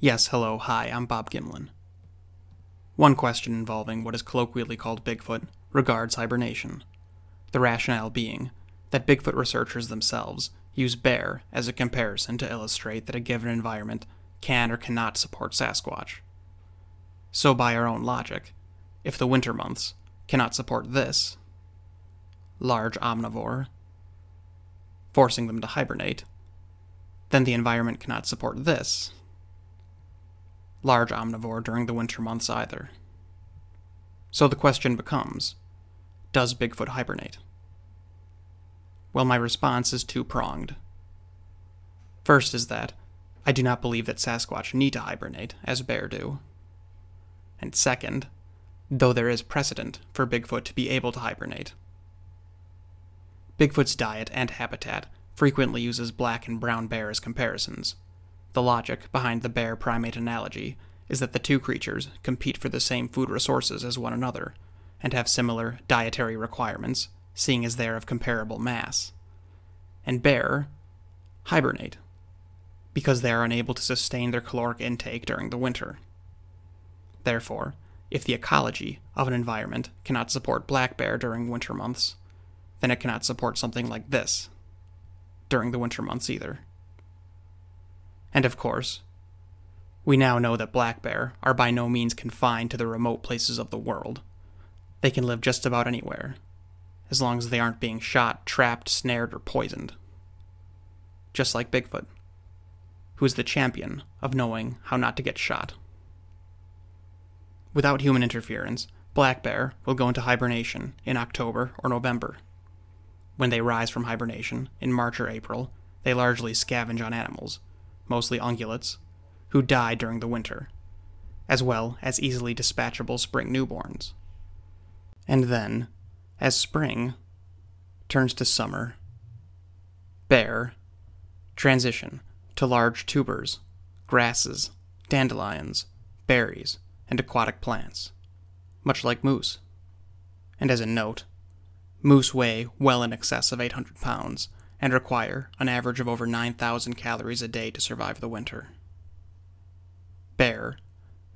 Yes, hello, hi, I'm Bob Gymlan. One question involving what is colloquially called Bigfoot regards hibernation. The rationale being that Bigfoot researchers themselves use bear as a comparison to illustrate that a given environment can or cannot support Sasquatch. So, by our own logic, if the winter months cannot support this large omnivore, forcing them to hibernate, then the environment cannot support this large omnivore during the winter months either. So the question becomes Does Bigfoot hibernate? Well, my response is two pronged. First is that I do not believe that Sasquatch need to hibernate, as bear do. And second, though there is precedent for Bigfoot to be able to hibernate. Bigfoot's diet and habitat frequently uses black and brown bear as comparisons. The logic behind the bear primate analogy is that the two creatures compete for the same food resources as one another, and have similar dietary requirements, seeing as they are of comparable mass. And bear hibernate because they are unable to sustain their caloric intake during the winter. Therefore, if the ecology of an environment cannot support black bear during winter months, then it cannot support something like this during the winter months either. And of course, we now know that black bear are by no means confined to the remote places of the world. They can live just about anywhere, as long as they aren't being shot, trapped, snared, or poisoned. Just like Bigfoot, who is the champion of knowing how not to get shot. Without human interference, black bear will go into hibernation in October or November. When they rise from hibernation in March or April, they largely scavenge on animals, mostly ungulates, who die during the winter, as well as easily dispatchable spring newborns. And then, as spring turns to summer, bear transition to large tubers, grasses, dandelions, berries, and aquatic plants, much like moose. And as a note, moose weigh well in excess of 800 pounds and require an average of over 9,000 calories a day to survive the winter. Bear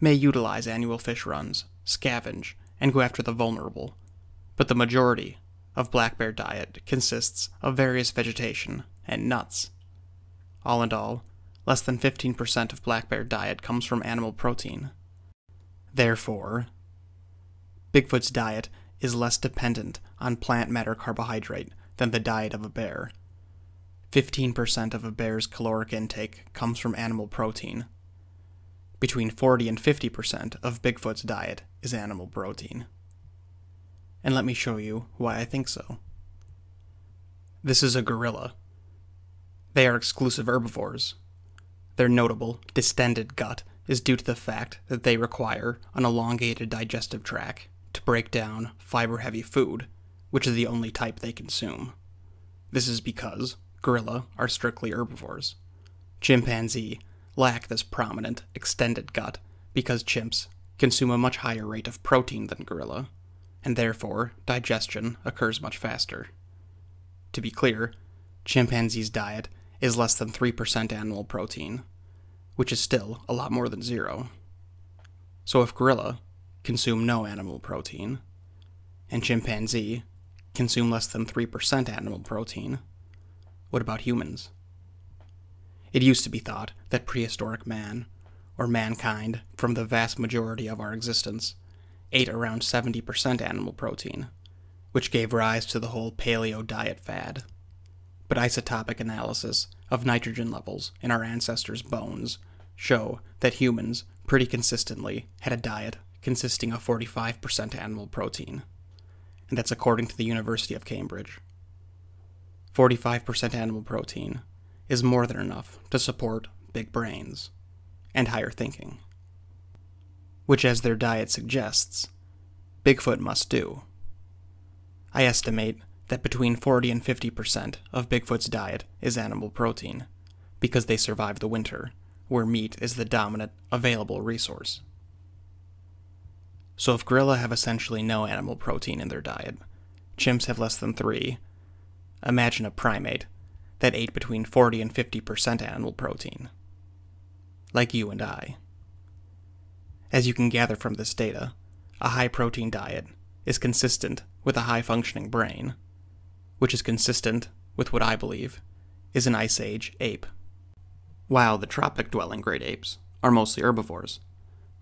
may utilize annual fish runs, scavenge, and go after the vulnerable, but the majority of black bear diet consists of various vegetation and nuts. All in all, less than 15% of black bear diet comes from animal protein. Therefore, Bigfoot's diet is less dependent on plant matter carbohydrate than the diet of a bear. 15% of a bear's caloric intake comes from animal protein. Between 40 and 50% of Bigfoot's diet is animal protein. And let me show you why I think so. This is a gorilla. They are exclusive herbivores. Their notable, distended gut is due to the fact that they require an elongated digestive tract to break down fiber heavy food, which is the only type they consume. This is because gorilla are strictly herbivores. Chimpanzee lack this prominent, extended gut because chimps consume a much higher rate of protein than gorilla, and therefore digestion occurs much faster. To be clear, chimpanzee's diet is less than 3% animal protein, which is still a lot more than zero. So if gorilla consume no animal protein, and chimpanzee consume less than 3% animal protein, what about humans? It used to be thought that prehistoric man, or mankind from the vast majority of our existence, ate around 70% animal protein, which gave rise to the whole paleo diet fad. But isotopic analysis of nitrogen levels in our ancestors' bones show that humans pretty consistently had a diet consisting of 45% animal protein, and that's according to the University of Cambridge. 45% animal protein is more than enough to support big brains and higher thinking, which, as their diet suggests, Bigfoot must do. I estimate that between 40 and 50% of Bigfoot's diet is animal protein, because they survive the winter, where meat is the dominant available resource. So if gorilla have essentially no animal protein in their diet, chimps have less than 3, imagine a primate that ate between 40 and 50% animal protein. like you and I. As you can gather from this data, a high protein diet is consistent with a high functioning brain, which is consistent with what I believe is an Ice Age ape. While the tropic dwelling great apes are mostly herbivores,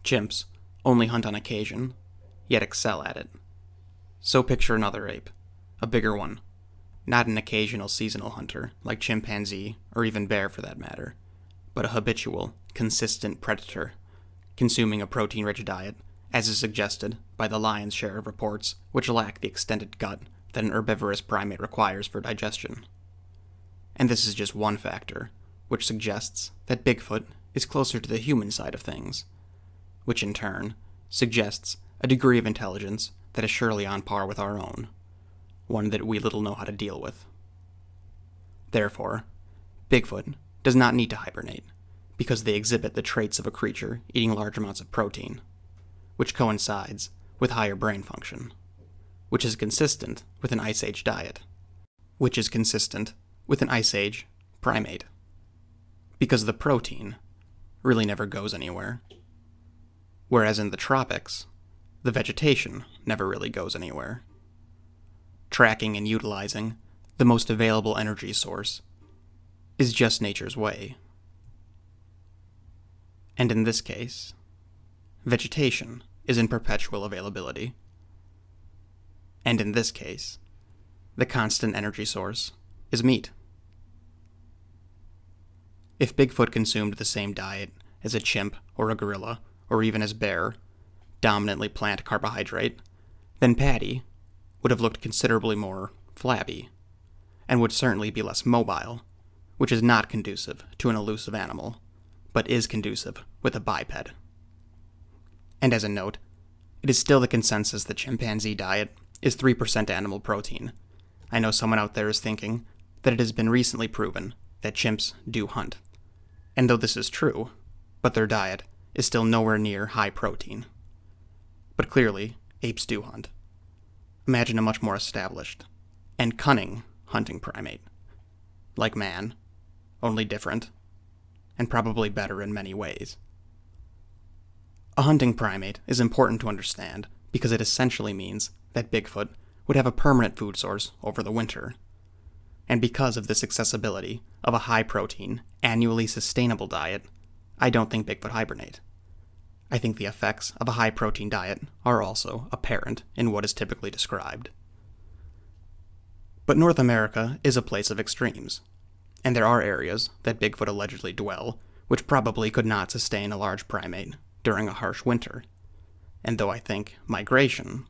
chimps only hunt on occasion, yet excel at it. So picture another ape, a bigger one, not an occasional seasonal hunter like chimpanzee or even bear for that matter, but a habitual, consistent predator, consuming a protein rich diet, as is suggested by the lion's share of reports which lack the extended gut that an herbivorous primate requires for digestion. And this is just one factor, which suggests that Bigfoot is closer to the human side of things, which in turn suggests a degree of intelligence that is surely on par with our own, one that we little know how to deal with. Therefore, Bigfoot does not need to hibernate, because they exhibit the traits of a creature eating large amounts of protein, which coincides with higher brain function, which is consistent with an Ice Age diet, which is consistent with an Ice Age primate, because the protein really never goes anywhere. Whereas in the tropics, the vegetation never really goes anywhere. Tracking and utilizing the most available energy source is just nature's way. And in this case, vegetation is in perpetual availability. And in this case, the constant energy source is meat. If Bigfoot consumed the same diet as a chimp or a gorilla, or even as bear, dominantly plant carbohydrate, then Patty would have looked considerably more flabby, and would certainly be less mobile, which is not conducive to an elusive animal, but is conducive with a biped. And as a note, it is still the consensus that chimpanzee diet is 3% animal protein. I know someone out there is thinking that it has been recently proven that chimps do hunt. And though this is true, but their diet is still nowhere near high protein. But clearly, apes do hunt. Imagine a much more established and cunning hunting primate. Like man, only different, and probably better in many ways. A hunting primate is important to understand because it essentially means that Bigfoot would have a permanent food source over the winter. And because of this accessibility of a high protein, annually sustainable diet, I don't think Bigfoot hibernate. I think the effects of a high protein diet are also apparent in what is typically described. But North America is a place of extremes, and there are areas that Bigfoot allegedly dwell which probably could not sustain a large primate during a harsh winter. And though I think migration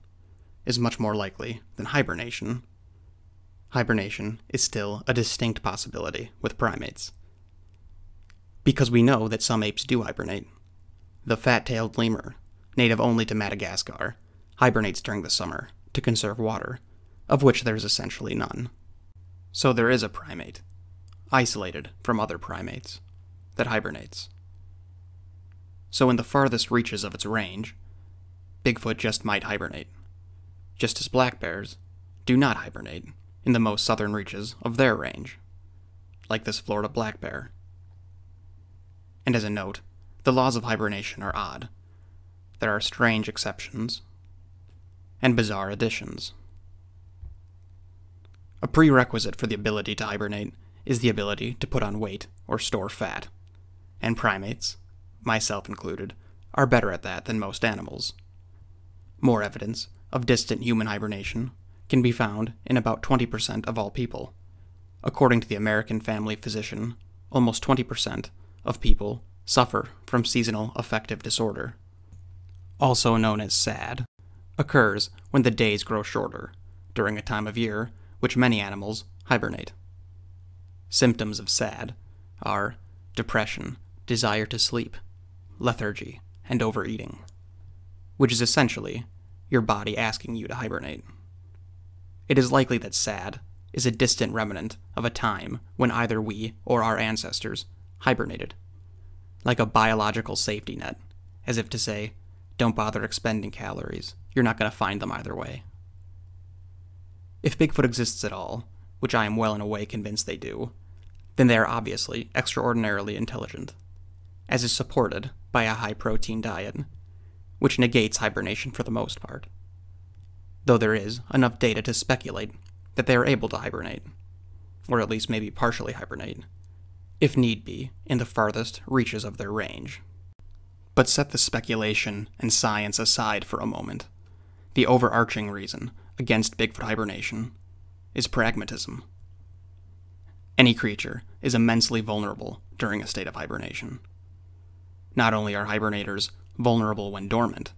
is much more likely than hibernation, hibernation is still a distinct possibility with primates. Because we know that some apes do hibernate, the fat tailed lemur, native only to Madagascar, hibernates during the summer to conserve water, of which there is essentially none. So there is a primate, isolated from other primates, that hibernates. So in the farthest reaches of its range, Bigfoot just might hibernate, just as black bears do not hibernate in the most southern reaches of their range, like this Florida black bear. And as a note, the laws of hibernation are odd. There are strange exceptions and bizarre additions. A prerequisite for the ability to hibernate is the ability to put on weight or store fat, and primates, myself included, are better at that than most animals. More evidence of distant human hibernation can be found in about 20% of all people. According to the American Family Physician, almost 20% of people suffer from seasonal affective disorder, also known as SAD, occurs when the days grow shorter, during a time of year which many animals hibernate. Symptoms of SAD are depression, desire to sleep, lethargy, and overeating, which is essentially your body asking you to hibernate. It is likely that SAD is a distant remnant of a time when either we or our ancestors hibernated like a biological safety net, as if to say, don't bother expending calories, you're not going to find them either way. If Bigfoot exists at all, which I am well and away convinced they do, then they are obviously extraordinarily intelligent. as is supported by a high protein diet, which negates hibernation for the most part. Though there is enough data to speculate that they are able to hibernate, or at least maybe partially hibernate, if need be, in the farthest reaches of their range. But set the speculation and science aside for a moment. The overarching reason against Bigfoot hibernation is pragmatism. Any creature is immensely vulnerable during a state of hibernation. Not only are hibernators vulnerable when dormant,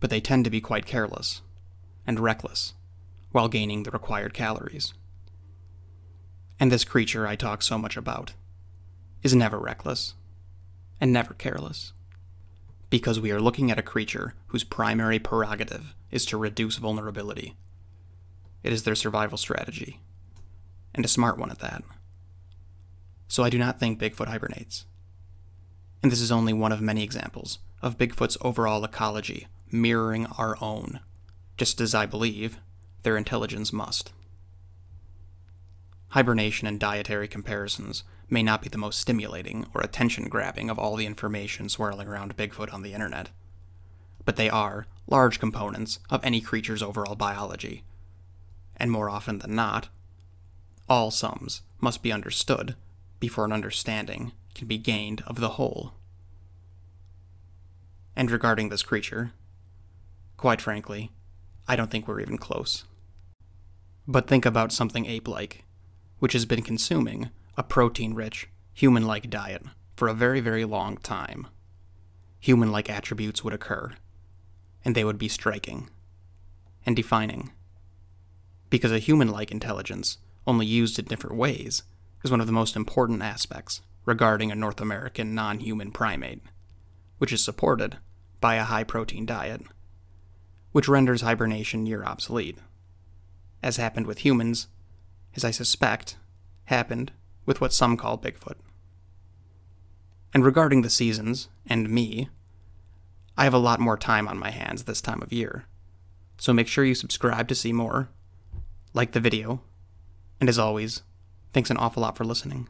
but they tend to be quite careless and reckless while gaining the required calories. And this creature I talk so much about is never reckless and never careless. Because we are looking at a creature whose primary prerogative is to reduce vulnerability. It is their survival strategy, and a smart one at that. So I do not think Bigfoot hibernates. And this is only one of many examples of Bigfoot's overall ecology mirroring our own, just as I believe their intelligence must. Hibernation and dietary comparisons may not be the most stimulating or attention grabbing of all the information swirling around Bigfoot on the internet, but they are large components of any creature's overall biology. And more often than not, all sums must be understood before an understanding can be gained of the whole. And regarding this creature, quite frankly, I don't think we're even close. But think about something ape like, which has been consuming a protein rich, human like diet for a very, very long time. Human like attributes would occur, and they would be striking and defining. Because a human like intelligence, only used in different ways, is one of the most important aspects regarding a North American non human primate, which is supported by a high protein diet, which renders hibernation near obsolete. As happened with humans, as I suspect happened with what some call Bigfoot. And regarding the seasons, and me, I have a lot more time on my hands this time of year. So make sure you subscribe to see more, like the video, and as always, thanks an awful lot for listening.